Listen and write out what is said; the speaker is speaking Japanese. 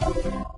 あ。